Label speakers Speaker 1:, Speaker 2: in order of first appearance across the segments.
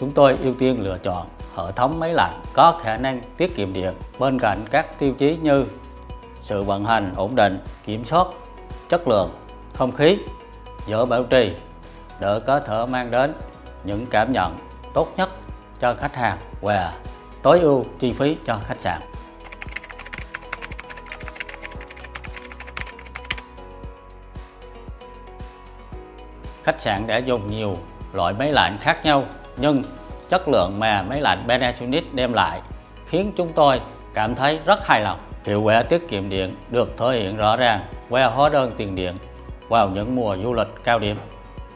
Speaker 1: chúng tôi ưu tiên lựa chọn hệ thống máy lạnh có khả năng tiết kiệm điện bên cạnh các tiêu chí như sự vận hành ổn định, kiểm soát chất lượng không khí, dễ bảo trì để có thể mang đến những cảm nhận tốt nhất cho khách hàng và tối ưu chi phí cho khách sạn. Khách sạn đã dùng nhiều loại máy lạnh khác nhau nhưng chất lượng mà máy lạnh Panasonic đem lại khiến chúng tôi cảm thấy rất hài lòng. Hiệu quả tiết kiệm điện được thể hiện rõ ràng qua hóa đơn tiền điện, vào những mùa du lịch cao điểm.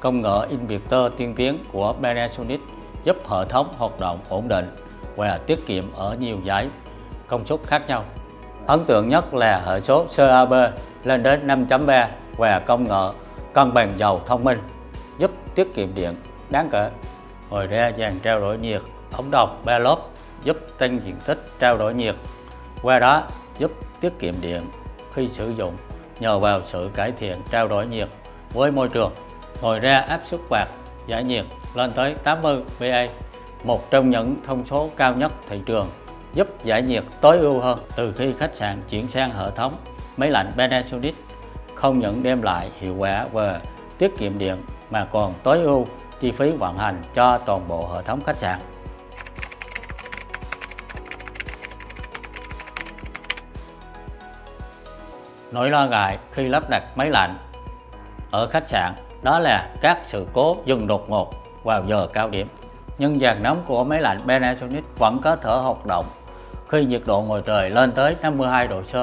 Speaker 1: Công nghệ inverter tiên tiến của Panasonic giúp hệ thống hoạt động ổn định và tiết kiệm ở nhiều giải công suất khác nhau. Ấn tượng nhất là hệ số CAB lên đến 5.3 và công nghệ cân bằng dầu thông minh giúp tiết kiệm điện đáng kể. Ngoài ra dàn trao đổi nhiệt ống đồng ba lốp giúp tăng diện tích trao đổi nhiệt, qua đó giúp tiết kiệm điện khi sử dụng nhờ vào sự cải thiện trao đổi nhiệt với môi trường. Ngoài ra áp suất quạt giải nhiệt lên tới 80 VA, một trong những thông số cao nhất thị trường giúp giải nhiệt tối ưu hơn từ khi khách sạn chuyển sang hệ thống máy lạnh Panasonic không những đem lại hiệu quả về tiết kiệm điện mà còn tối ưu chi phí vận hành cho toàn bộ hệ thống khách sạn. Nỗi lo ngại khi lắp đặt máy lạnh ở khách sạn đó là các sự cố dừng đột ngột vào giờ cao điểm. Nhưng dàn nóng của máy lạnh Panasonic vẫn có thể hoạt động khi nhiệt độ ngoài trời lên tới 52 độ C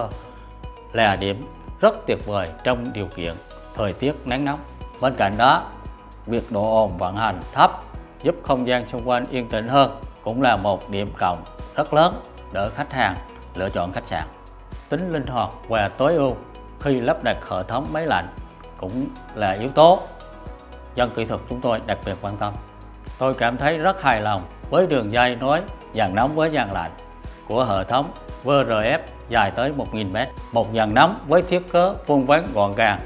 Speaker 1: là điểm rất tuyệt vời trong điều kiện thời tiết nắng nóng. Bên cạnh đó, việc độ ồn vận hành thấp giúp không gian xung quanh yên tĩnh hơn cũng là một điểm cộng rất lớn để khách hàng lựa chọn khách sạn. Tính linh hoạt và tối ưu khi lắp đặt hệ thống máy lạnh cũng là yếu tố dân kỹ thuật chúng tôi đặc biệt quan tâm. Tôi cảm thấy rất hài lòng với đường dây nối dàn nóng với dàn lạnh của hệ thống VRF dài tới 1.000m. Một dàn nóng với thiết kế vuông vắn gọn gàng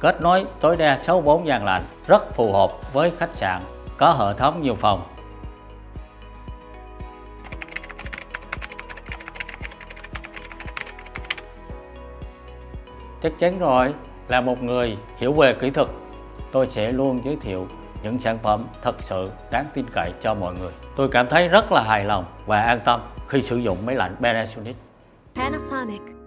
Speaker 1: kết nối tối đa 64 dàn lạnh rất phù hợp với khách sạn có hệ thống nhiều phòng. Chắc chắn rồi, là một người hiểu về kỹ thuật, tôi sẽ luôn giới thiệu những sản phẩm thật sự đáng tin cậy cho mọi người. Tôi cảm thấy rất là hài lòng và an tâm khi sử dụng máy lạnh Panasonic. Panasonic